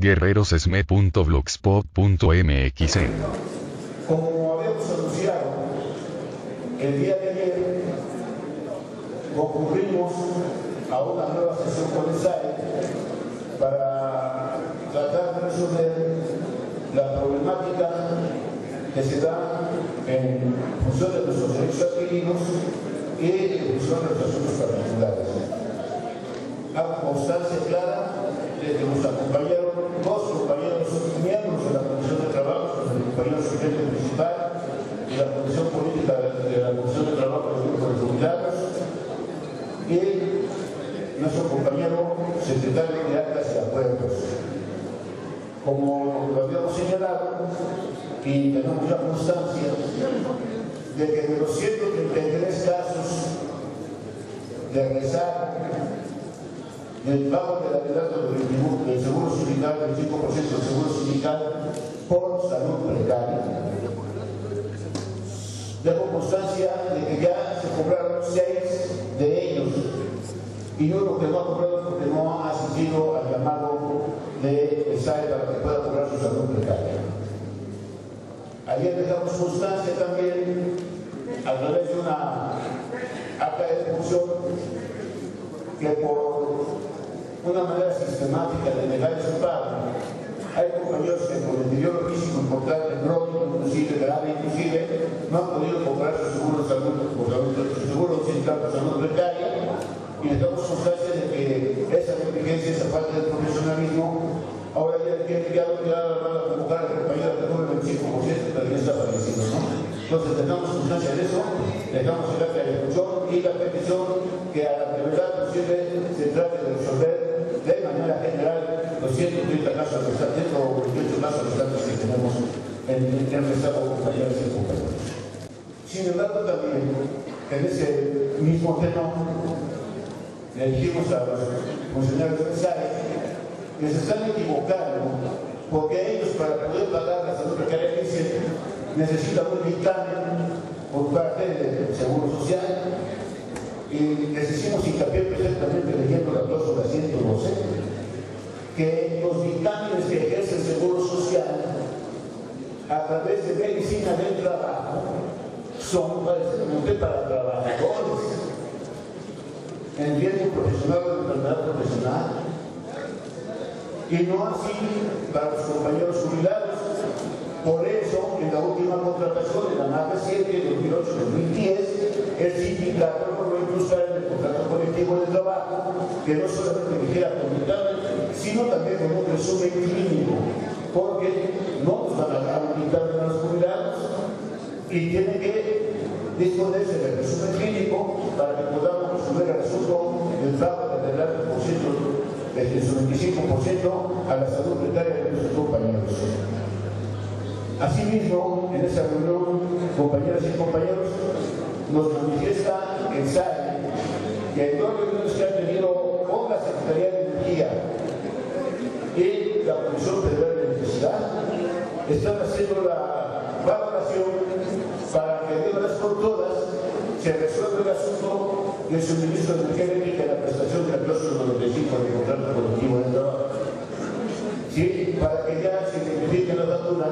guerrerosesme.blogspot.mx Como habíamos anunciado, el día de ayer concurrimos a una nueva sesión con el SAE para tratar de resolver la problemática que se da en función de nuestros derechos adquiridos y en función de los asuntos particulares. Hago constancia clara de que nos acompañaron dos compañeros miembros de la Comisión de Trabajo, el compañero sujeto principal y la Comisión Política de la Comisión de Trabajo de los Grupos de y nuestro compañero secretario de Actas y Acuerdos. Como lo habíamos señalado, y tenemos ya constancia de que de los 133 casos de rezar del pago de la edad del seguro sindical, del 5% del seguro sindical, por salud precaria. Dejo constancia de que ya se cobraron seis de ellos y uno que no ha cobrado porque no ha asistido al llamado de SAE para que pueda cobrar su salud precaria. Ayer dejamos constancia también a través de una acta de ejecución que por una manera sistemática de negar su pago hay compañeros que por el deterioro físico importante, crónico, inclusive, grave, inclusive, no han podido comprar su seguro de salud, su seguro sindical por salud precaria, y les damos constancia de que esa negligencia, esa falta de profesionalismo, ahora ya tiene ya van a convocar a compañeros de el 25%, pero ya está fallecido, ¿no? Entonces, dejamos constancia de eso, dejamos el acta de ejecución y la petición que a la brevedad posible se trate de resolver 130 plazas, que están, 128 plazas que tenemos en, el reserva compañeras y compañeros. Sin embargo, también en ese mismo tema le dijimos a los funcionarios empresarios que se están equivocando porque ellos para poder pagar la salud precaria necesitan un dictamen por parte del Seguro Social y les hicimos hincapié perfectamente leyendo la cláusula 112 que los dictámenes que ejerce el Seguro Social a través de medicina del trabajo son precisamente para trabajadores en riesgo profesional o enfermedad profesional y no así para los compañeros jubilados. Por eso, en la última contratación, en la más reciente, 2008-2010, el sindicato logró en el contrato colectivo de trabajo que no solamente dijera comunitario, sino también con un resumen clínico, porque no nos van a dar dictamen a los jubilados y tiene que disponerse del resumen clínico para que podamos resolver el asunto del trabajo del desde su 25% a la salud precaria de nuestros compañeros. Asimismo, en esa reunión, compañeras y compañeros, nos manifiesta el SAE que en dos reuniones que han tenido la Secretaría de Energía y la Comisión Federal de Electricidad, están haciendo la valoración para que de una vez por todas se resuelva el asunto del suministro de energía eléctrica y la prestación de la cláusula 95 del contrato colectivo de trabajo. ¿Sí? Para que ya se identifique la factura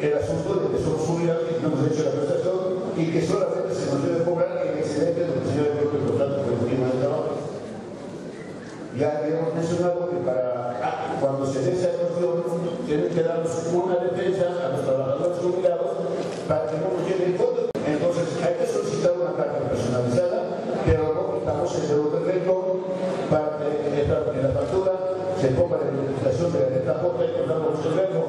el asunto de que somos jubilados y no hemos hecho la prestación y que solamente se nos debe cobrar el trabajo. Ya habíamos mencionado que para cuando se dé esa cuestión tienen que darnos una defensa a los trabajadores jubilados para que no nos lleven fotos. Entonces hay que solicitar una carta personalizada, pero no quitamos el dedo de renglón para que en la, factura se ponga la identificación de la letra J y podamos resolverlo.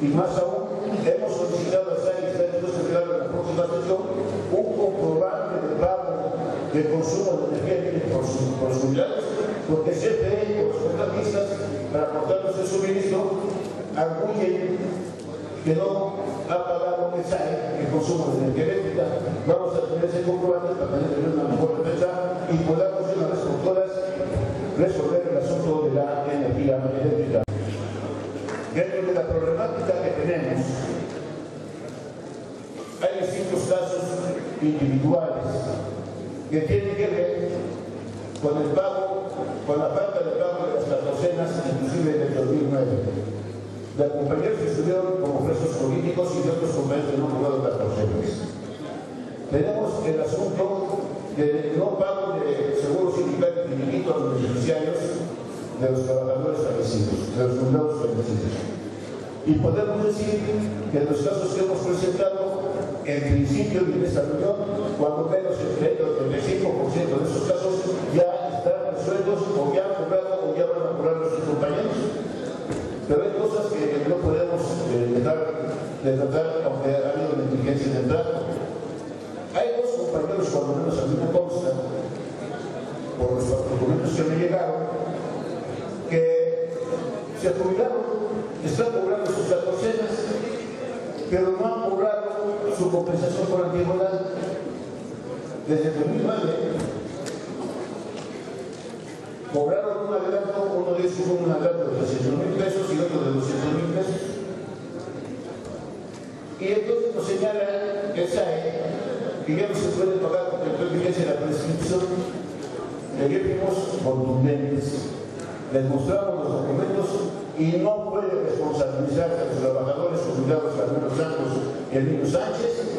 Y más aún, hemos solicitado a SAI y está dispuesto a en la próxima sesión un comprobante de pago de consumo de energía por, sus, por porque CFE, por los contratistas, para aportarnos el suministro, arguyen que no ha pagado el SAE, el consumo de energía eléctrica, vamos a tener ese comprobante para tener una mejor defensa y podamos vez por todas resolver el asunto de la energía eléctrica. Dentro de la problemática que tenemos, hay distintos casos individuales que tienen que ver con el pago con la falta de pago de las catorcenas, inclusive en el 2009. De compañeros que estuvieron como presos políticos y de otros que no han cobrado catorcenas. Tenemos el asunto del no pago de seguros sindicales finiquito a los beneficiarios de los trabajadores fallecidos, de los fundados fallecidos. Y podemos decir que los casos que hemos presentado, en principio en esta reunión, cuando menos el 35% de esos casos ya están resueltos o ya han cobrado o ya van a cobrar nuestros compañeros. Pero hay cosas que no podemos eh, dejar de tratar, aunque ha habido negligencia de entrada. Hay dos compañeros, cuando menos a mí me consta, por los documentos que me llegaron, que se jubilaron, están cobrando sus catorcenas, pero no han cobrado compensación por antigüedad desde el 2009. Cobraron un adelanto, uno de ellos un adelanto de 300 mil pesos y otro de 200 mil pesos. Y entonces nos señala el SAE que ya no se puede pagar porque entonces fíjense la prescripción. Aquí fuimos contundentes. Les mostramos los documentos y no puede responsabilizar a los trabajadores jubilados Carmelo Santos y el niño Sánchez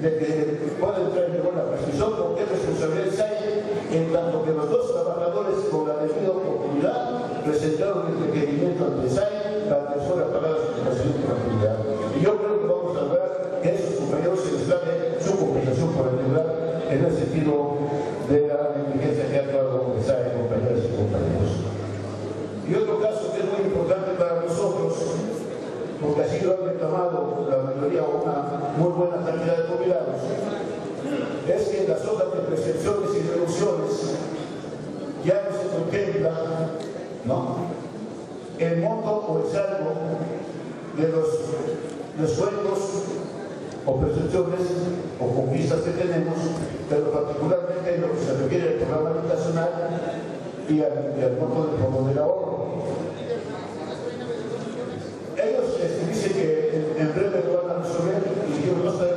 de que pueda entrar en vigor la prescripción porque es responsabilidad del SAE en tanto que los dos trabajadores con la debida oportunidad presentaron el requerimiento ante el SAE para que fuera pagada su prestación por actividad. Y yo creo que vamos a lograr que esos compañeros se les su compensación por actividad en el sentido de la negligencia que ha actuado el SAE, compañeras y compañeros. Y otro caso que es muy importante para nosotros porque así lo han reclamado la mayoría una muy buena cantidad de jubilados, es que en las hojas de percepciones y deducciones ya no se contempla ¿no? el monto o el saldo de los descuentos o percepciones o conquistas que tenemos, pero particularmente en lo que se refiere al programa habitacional y al, y al monto del fondo del ahorro. Ellos este, dicen que en, en, breve lo van a resolver y yo no sé,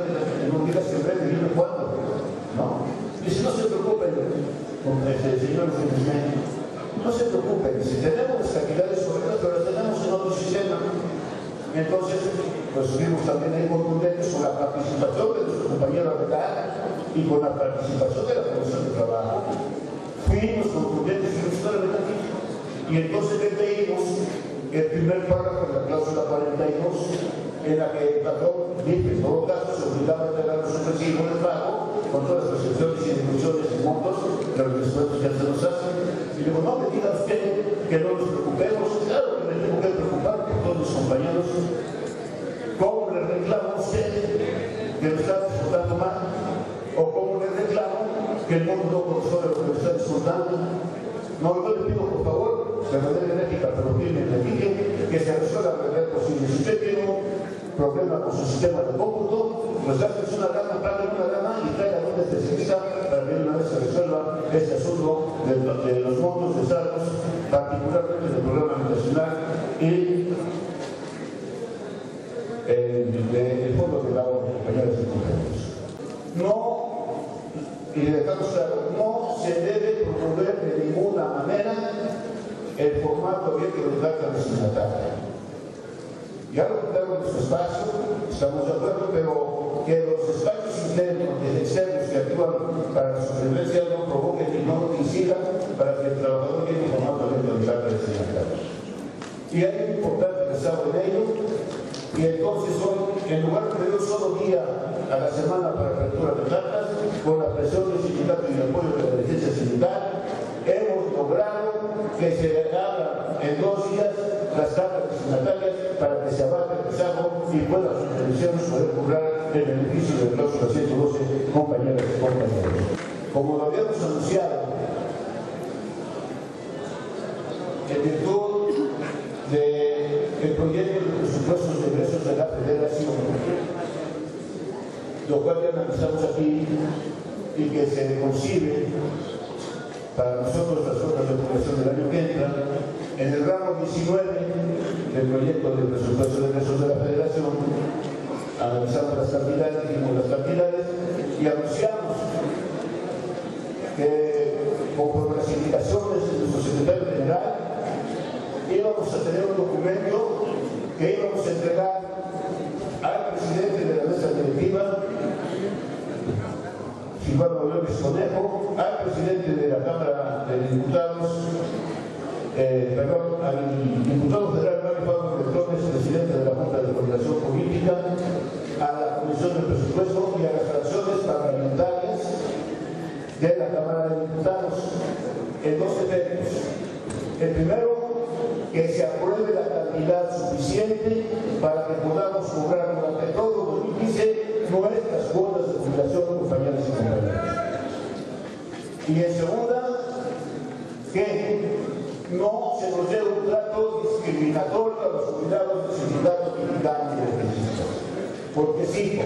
no digas que en breve, dime cuándo. ¿no? Dice, no se preocupen, con el señor no se preocupen, si tenemos cantidades sobre pero las tenemos en otro sistema. Entonces, pues fuimos también ahí contundentes con la participación de nuestro compañero Arregar y con la participación de la Comisión de Trabajo. Fuimos contundentes y entonces le pedimos el primer párrafo de la cláusula 42, en la que patrón dice, en todo caso, se obligaba a entregar los recibos de pago con todas las excepciones y deducciones y montos de los descuentos que se nos hacen. Y digo, no me diga usted que no nos preocupemos, claro que me tengo que preocupar por todos mis compañeros. ¿Cómo le reclamo a usted que lo está disfrutando mal? ¿O cómo le reclamo que el mundo no sobre lo que lo está disfrutando? No, yo le pido por favor, de manera enérgica, pero y que se resuelva la brevedad posible. Si usted tiene un problema con su sistema de cómputo, pues hace una rama, pague una rama y traiga a un especialista para que una vez se resuelva este asunto de, de los montos de saldos, particularmente del programa habitacional y el, de, el fondo de ahorro, compañeros y compañeros. No, y dejamos claro, no se debe promover de ninguna manera el formato abierto de carta destinataria. Quitaron en su espacio, estamos de acuerdo, pero que los espacios internos y externos que actúan para la supervivencia no provoquen y no incidan para que el trabajador tenga un formato abierto de carta destinataria. Y hay un importante rezago en ello, y entonces hoy, en lugar de un solo día a la semana para apertura de cartas, con la presión del sindicato y el apoyo de la dirigencia sindical, hemos logrado que se abran en dos días las cartas destinatarias para que se abarque el rezago y pueda televisiones poder cobrar el beneficio del cláusula 112, compañeras y compañeros. Como lo habíamos anunciado, en virtud del proyecto de presupuestos de ingresos de la Federación, lo cual ya analizamos aquí y que se concibe para nosotros las obras de población del año que entra, en el ramo 19 del proyecto de presupuesto de ingresos de la Federación, analizamos las cantidades, dijimos las cantidades y anunciamos que conforme las indicaciones de nuestro secretario general, íbamos a tener un documento que íbamos a entregar al presidente de la mesa directiva, Silvano López Conejo, al presidente de la Cámara de Diputados, eh, perdón, al diputado federal Mario Pablo Bertones, presidente de la Junta de Coordinación Política, a la Comisión de Presupuesto y a las fracciones parlamentarias de la Cámara de Diputados en dos efectos. El primero, que se apruebe la cantidad suficiente para que podamos cobrar durante todo 2015 nuestras cuotas de jubilación, compañeros y compañeros. Y en segunda, que no se nos dé un trato discriminatorio a los jubilados de sindicatos. Porque sí,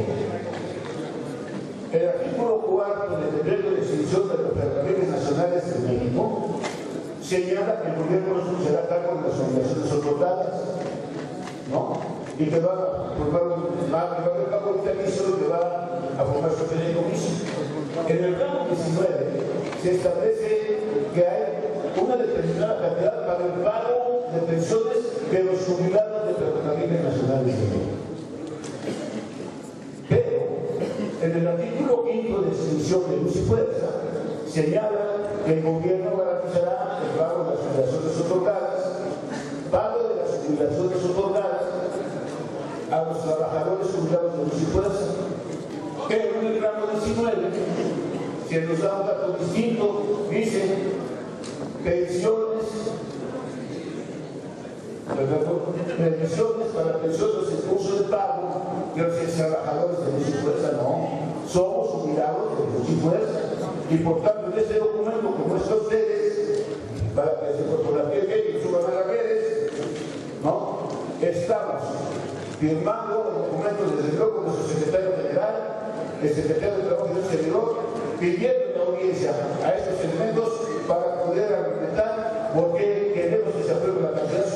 el artículo cuarto del decreto de extinción de los ferrocarriles nacionales de México señala que el gobierno será cargo de las obligaciones otorgadas, ¿no? Y que va a formar un va a pago vitalicio que va a formar su. En el ramo 19 se establece que hay una determinada cantidad para el pago de pensiones de los jubilados de ferrocarriles nacionales de México. Pero en el artículo quinto de extinción de luz y fuerza señala que el gobierno garantizará el pago de las jubilaciones otorgadas, pago de las jubilaciones otorgadas a los trabajadores jubilados de luz y fuerza. Pero en el ramo 19 se nos da un dato distinto, dice pensiones, pensiones para pensiones en curso de pago de los trabajadores de luz y fuerza, no, somos jubilados de luz y fuerza. Y por tanto, en ese documento que muestra ustedes, para que se fotografíen que y suban a las redes, ¿no? Estamos firmando el documento desde luego con su secretario general, el secretario de Trabajo y el servidor, pidiendo una audiencia a estos elementos para poder argumentar por qué queremos que se apruebe la cantidad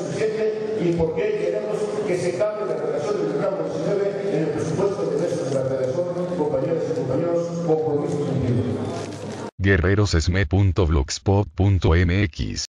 qué queremos que se cambie la relación del ramo 19 en el presupuesto de la Federación, compañeras y compañeros, compromiso guerrerosesme.blogspot.mx